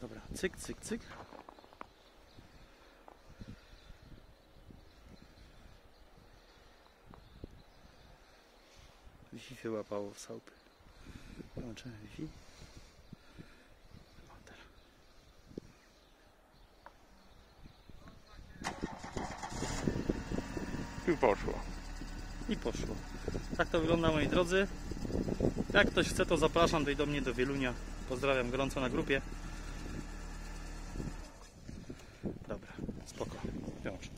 Dobra, cyk, cyk, cyk. Wi-Fi wyłapało w sałpy. Włączymy Wi-Fi. I poszło. I poszło. Tak to wygląda moi drodzy. Jak ktoś chce to zapraszam tutaj do mnie do Wielunia. Pozdrawiam gorąco na grupie. Пока. Пока.